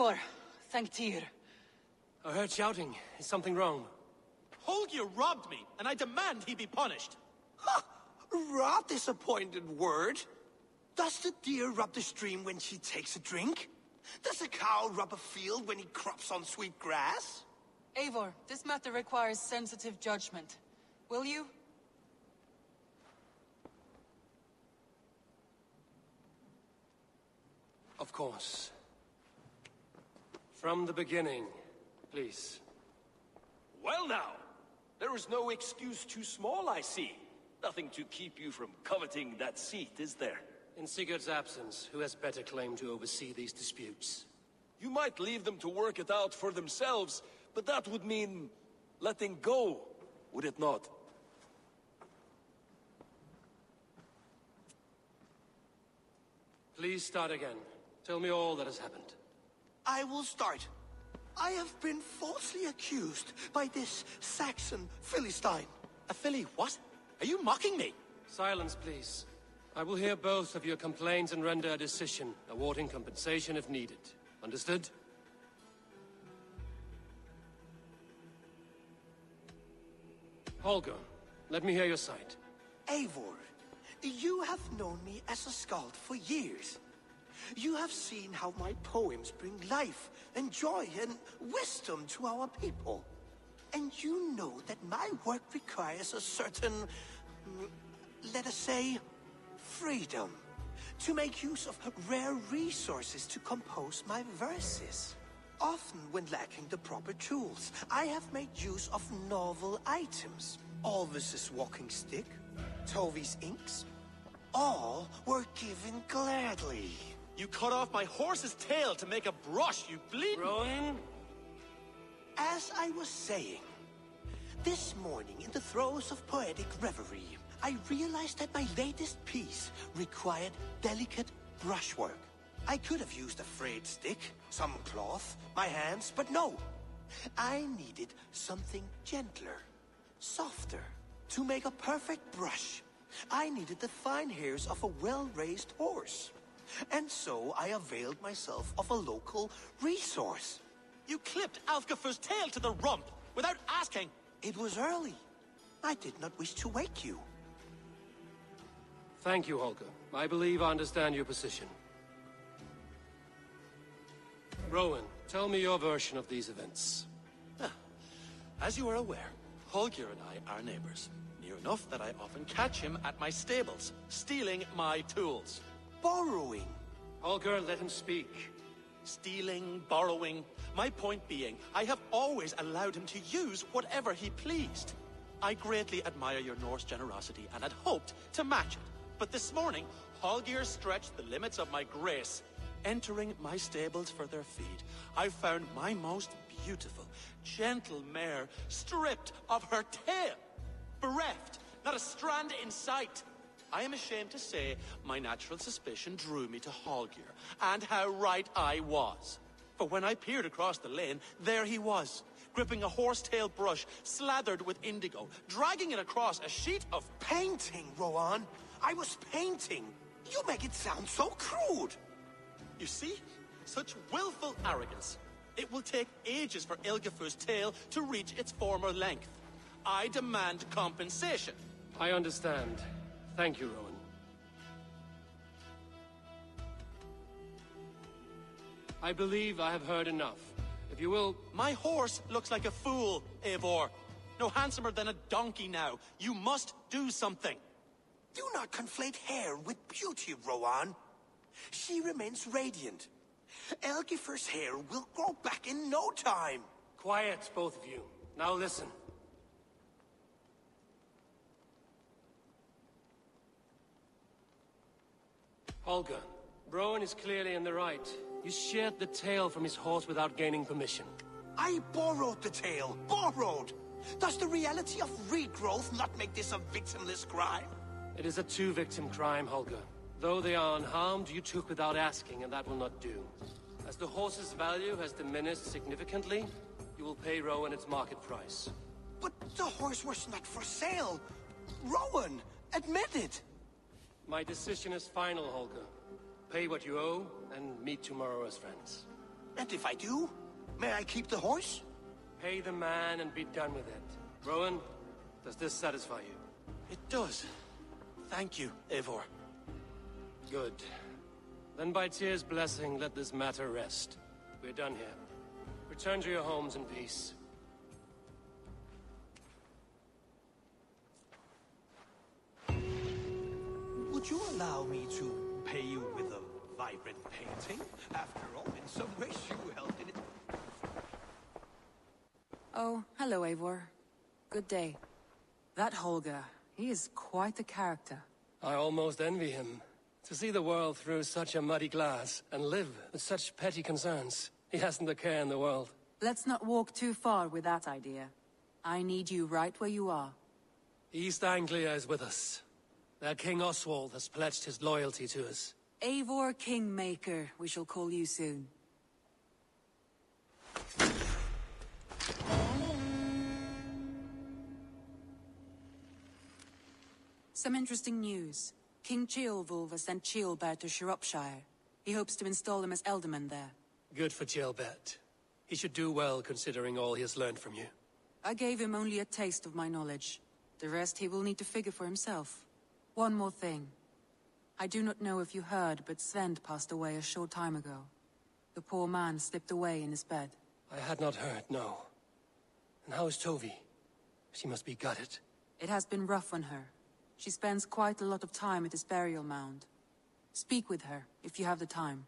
Eivor, thank Tyr. I heard shouting. Is something wrong? Holger robbed me, and I demand he be punished. Ha! Rot disappointed word. Does the deer rub the stream when she takes a drink? Does a cow rub a field when he crops on sweet grass? Eivor, this matter requires sensitive judgment. Will you? Of course. From the beginning, please. Well now, there is no excuse too small, I see. Nothing to keep you from coveting that seat, is there? In Sigurd's absence, who has better claim to oversee these disputes? You might leave them to work it out for themselves, but that would mean letting go, would it not? Please start again. Tell me all that has happened. I will start. I have been falsely accused by this Saxon Philistine. A Philly what? Are you mocking me? Silence, please. I will hear both of your complaints and render a decision, awarding compensation if needed. Understood? Holger, let me hear your side. Eivor, you have known me as a skald for years. You have seen how my poems bring life and joy and wisdom to our people. And you know that my work requires a certain, let us say, freedom to make use of rare resources to compose my verses. Often when lacking the proper tools, I have made use of novel items. Alvis's walking stick, Tovi's inks, all were given gladly. You cut off my horse's tail to make a brush, you bleed. Rowan? As I was saying, this morning in the throes of poetic reverie, I realized that my latest piece required delicate brushwork. I could have used a frayed stick, some cloth, my hands, but no. I needed something gentler, softer. To make a perfect brush, I needed the fine hairs of a well-raised horse. And so I availed myself of a local resource. You clipped Alfgafu's tail to the rump without asking. It was early. I did not wish to wake you. Thank you, Holger. I believe I understand your position. Rowan, tell me your version of these events. Ah, as you are aware, Holger and I are neighbors. Near enough that I often catch him at my stables, stealing my tools. Borrowing. Holger, let him speak. Stealing, borrowing. My point being, I have always allowed him to use whatever he pleased. I greatly admire your Norse generosity and had hoped to match it. But this morning, Holger stretched the limits of my grace. Entering my stables for their feed, I found my most beautiful, gentle mare stripped of her tail. Bereft, not a strand in sight. I am ashamed to say my natural suspicion drew me to Holger, and how right I was. For when I peered across the lane, there he was, gripping a horsetail brush slathered with indigo, dragging it across a sheet of Painting, Rowan. I was painting. You make it sound so crude. You see? Such willful arrogance. It will take ages for Ilgafu's tail to reach its former length. I demand compensation. I understand. Thank you, Rowan. I believe I have heard enough. If you will... My horse looks like a fool, Eivor. No handsomer than a donkey now. You must do something. Do not conflate hair with beauty, Rowan. She remains radiant. Elgifer's hair will grow back in no time. Quiet, both of you. Now listen. Holger, Rowan is clearly in the right. You sheared the tail from his horse without gaining permission. I borrowed the tail. Borrowed! Does the reality of regrowth not make this a victimless crime? It is a two-victim crime, Holger. Though they are unharmed, you took without asking, and that will not do. As the horse's value has diminished significantly, you will pay Rowan its market price. But the horse was not for sale. Rowan, admit it. My decision is final, Holger. Pay what you owe, and meet tomorrow as friends. And if I do, may I keep the horse? Pay the man and be done with it. Rowan, does this satisfy you? It does. Thank you, Eivor. Good. Then by Tyr's blessing, let this matter rest. We're done here. Return to your homes in peace. Would you allow me to pay you with a vibrant painting? After all, in some ways you helped in it. Oh, hello, Eivor. Good day. That Holger, he is quite the character. I almost envy him. To see the world through such a muddy glass and live with such petty concerns. He hasn't a care in the world. Let's not walk too far with that idea. I need you right where you are. East Anglia is with us. Their King Oswald has pledged his loyalty to us. Eivor Kingmaker, we shall call you soon. Some interesting news. King Ceolwulf has sent Ceolbert to Shropshire. He hopes to install him as Ealdorman there. Good for Ceolbert. He should do well considering all he has learned from you. I gave him only a taste of my knowledge. The rest he will need to figure for himself. One more thing. I do not know if you heard, but Svend passed away a short time ago. The poor man slipped away in his bed. I had not heard, no. And how is Tovi? She must be gutted. It has been rough on her. She spends quite a lot of time at his burial mound. Speak with her, if you have the time.